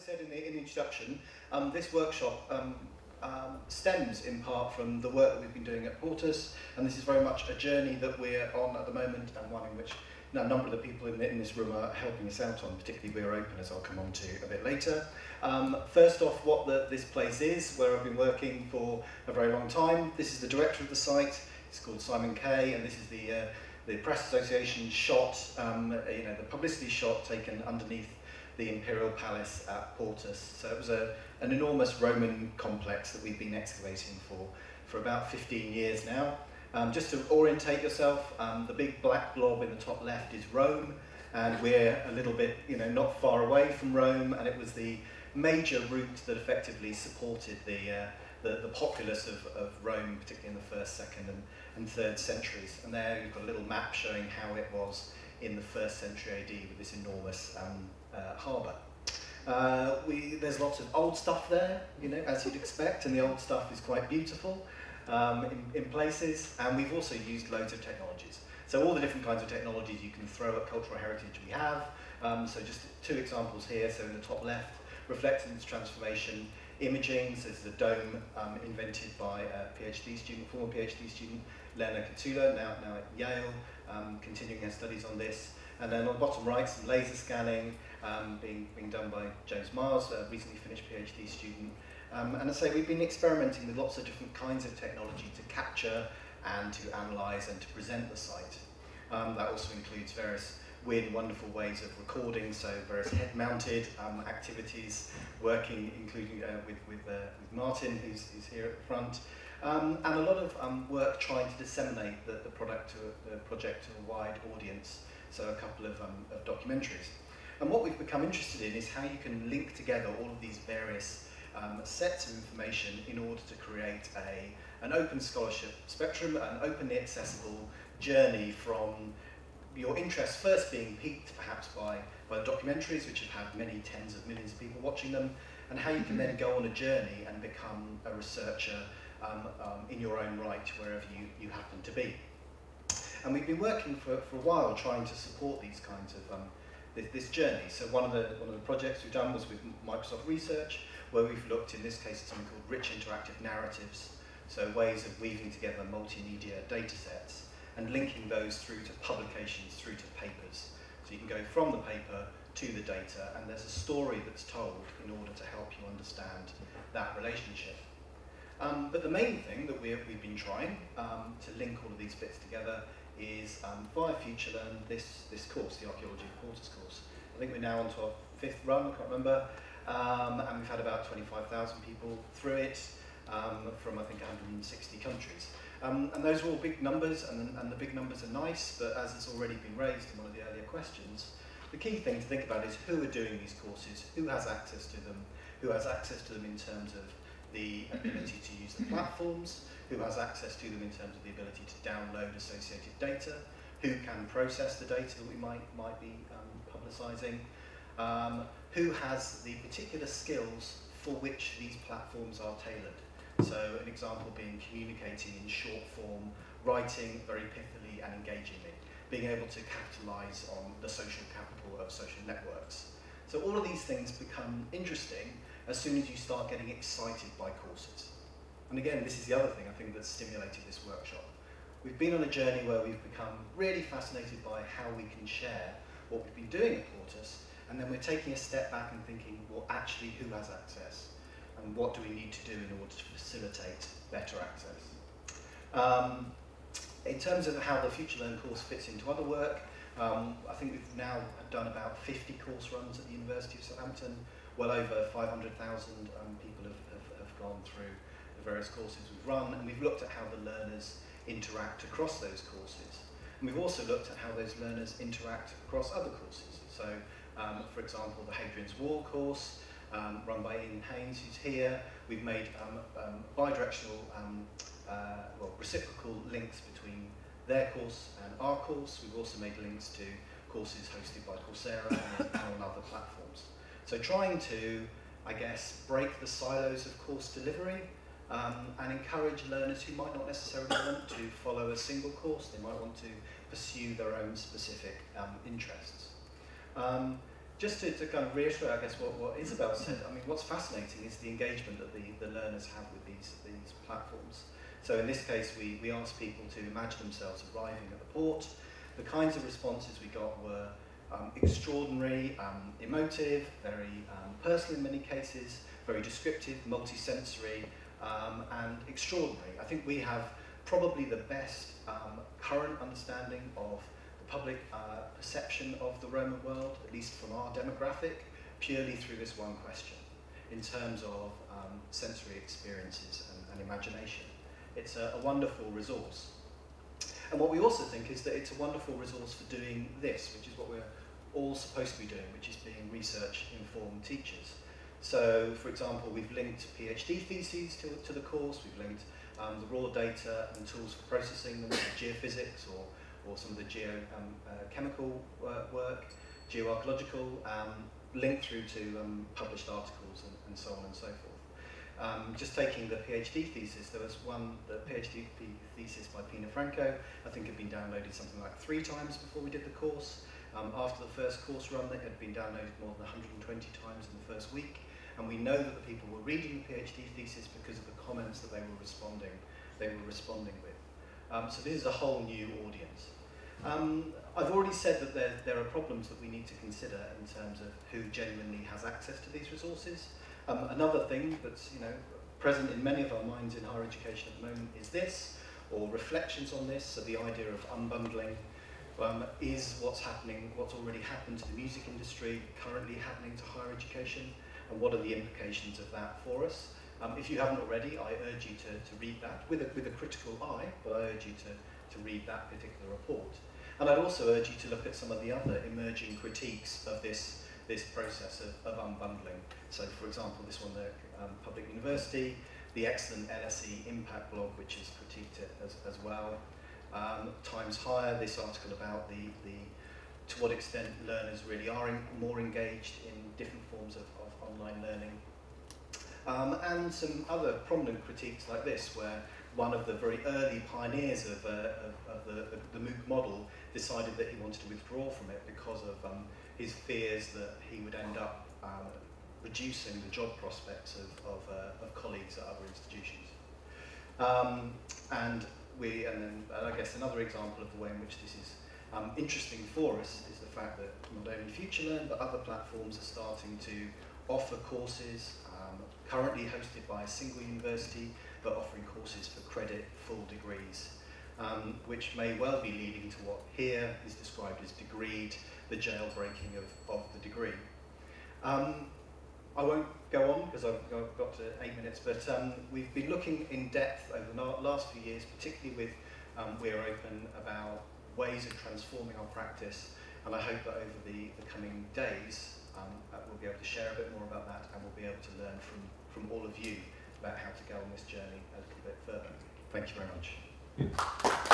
I said in the, in the introduction, um, this workshop um, um, stems in part from the work that we've been doing at Portus, and this is very much a journey that we're on at the moment, and one in which a number of the people in, the, in this room are helping us out on, particularly We're Open, as I'll come on to a bit later. Um, first off, what the, this place is, where I've been working for a very long time. This is the director of the site, it's called Simon Keay, and this is the, uh, the Press Association shot, um, you know, the publicity shot taken underneath the Imperial Palace at Portus. So it was a, an enormous Roman complex that we've been excavating for, for about 15 years now. Um, just to orientate yourself, um, the big black blob in the top left is Rome, and we're a little bit, you know, not far away from Rome, and it was the major route that effectively supported the, uh, the, the populace of, of Rome, particularly in the first, second, and, and third centuries. And there you've got a little map showing how it was in the first century AD with this enormous um, harbour. Uh, we, there's lots of old stuff there, you know, as you'd expect, and the old stuff is quite beautiful um, in, in places, and we've also used loads of technologies. So all the different kinds of technologies you can throw at cultural heritage we have. Um, so just two examples here. So in the top left, reflectance transformation imaging. So this is a dome um, invented by a PhD student, former PhD student, Lena Kotoula, now, now at Yale, um, continuing her studies on this. And then on the bottom right, some laser scanning um, being, being done by James Mars, a recently finished PhD student. Um, and I say we've been experimenting with lots of different kinds of technology to capture and to analyse and to present the site. Um, that also includes various weird and wonderful ways of recording, so various head-mounted um, activities, working including uh, with, with, uh, with Martin, who's, who's here at the front, um, and a lot of um, work trying to disseminate the, the product to a, the project to a wide audience, so a couple of, um, of documentaries. And what we've become interested in is how you can link together all of these various um, sets of information in order to create a, an open scholarship spectrum, an openly accessible journey from your interest first being piqued perhaps by, by the documentaries, which have had many tens of millions of people watching them, and how you can then go on a journey and become a researcher um, um, in your own right, wherever you, you happen to be. And we've been working for, for a while trying to support these kinds of um, this, this journey. So one of the one of the projects we've done was with Microsoft Research, where we've looked in this case at something called rich interactive narratives, so ways of weaving together multimedia data sets and linking those through to publications, through to papers. So you can go from the paper to the data, and there's a story that's told in order to help you understand that relationship. Um, but the main thing that we have, we've been trying um, to link all of these bits together is um, via FutureLearn, this, this course, the Archaeology of Portus course. I think we're now on to our fifth run, I can't remember, um, and we've had about 25,000 people through it um, from, I think, 160 countries. Um, and those are all big numbers, and, and the big numbers are nice, but as it's already been raised in one of the earlier questions, the key thing to think about is who are doing these courses, who has access to them, who has access to them in terms of the ability to use the platforms, who has access to them in terms of the ability to download associated data, who can process the data that we might, might be um, publicising, um, who has the particular skills for which these platforms are tailored. So an example being communicating in short form, writing very pithily and engagingly, being able to capitalize on the social capital of social networks. So all of these things become interesting as soon as you start getting excited by courses. And again, this is the other thing I think that stimulated this workshop. We've been on a journey where we've become really fascinated by how we can share what we've been doing at Portus, and then we're taking a step back and thinking, well, actually, who has access? and what do we need to do in order to facilitate better access. Um, in terms of how the FutureLearn course fits into other work, um, I think we've now done about 50 course runs at the University of Southampton. Well over 500,000 um, people have, have, have gone through the various courses we've run, and we've looked at how the learners interact across those courses. And we've also looked at how those learners interact across other courses. So, um, for example, the Hadrian's Wall course, um, run by Ian Haynes, who's here. We've made um, um, bidirectional, uh, well, reciprocal links between their course and our course. We've also made links to courses hosted by Coursera and on other platforms. So trying to, I guess, break the silos of course delivery um, and encourage learners who might not necessarily want to follow a single course. They might want to pursue their own specific um, interests. Um, just to, to kind of reiterate, I guess, what, what Isabel said, I mean, what's fascinating is the engagement that the, the learners have with these, these platforms. So in this case, we, we asked people to imagine themselves arriving at the port. The kinds of responses we got were um, extraordinary, um, emotive, very um, personal in many cases, very descriptive, multisensory, um, and extraordinary. I think we have probably the best um, current understanding of the public uh, perception of the Roman world, at least from our demographic, purely through this one question, in terms of um, sensory experiences and, and imagination. It's a, a wonderful resource. And what we also think is that it's a wonderful resource for doing this, which is what we're all supposed to be doing, which is being research-informed teachers. So, for example, we've linked PhD theses to, to the course, we've linked um, the raw data and tools for processing them, geophysics or, or some of the geochemical um, uh, work, geoarchaeological, um, linked through to um, published articles and, and so on and so forth. Um, just taking the PhD thesis, there was one, the PhD thesis by Pina Franco, I think had been downloaded something like three times before we did the course. Um, after the first course run, it had been downloaded more than 120 times in the first week. And we know that the people were reading the PhD thesis because of the comments that they were responding, they were responding with. Um, so this is a whole new audience. Um, I've already said that there, there are problems that we need to consider in terms of who genuinely has access to these resources. Um, another thing that's you know present in many of our minds in higher education at the moment is this, or reflections on this, so the idea of unbundling um, is what's happening, what's already happened to the music industry, currently happening to higher education, and what are the implications of that for us. Um, if you haven't already, I urge you to, to read that with a, with a critical eye, but I urge you to, to read that particular report. And I'd also urge you to look at some of the other emerging critiques of this, this process of, of unbundling. So, for example, this one, the um, Public University, the excellent LSE impact blog, which is critiqued it as, as well. Um, Times Higher, this article about the, the to what extent learners really are in, more engaged in different forms of, of online learning. Um, and some other prominent critiques like this, where one of the very early pioneers of, uh, of, of the, the, the MOOC model decided that he wanted to withdraw from it because of um, his fears that he would end up um, reducing the job prospects of, of, uh, of colleagues at other institutions. Um, and we, and then and I guess another example of the way in which this is um, interesting for us is the fact that not only FutureLearn but other platforms are starting to offer courses um, currently hosted by a single university but offering courses for credit full degrees um, which may well be leading to what here is described as degreed, the jailbreaking of, of the degree. Um, I won't go on because I've, got to eight minutes, but um, we've been looking in depth over the last few years, particularly with um, We're Open, about ways of transforming our practice, and I hope that over the, the coming days um, we'll be able to share a bit more about that and we'll be able to learn from, from all of you about how to go on this journey a little bit further. Thank you very much. Yeah.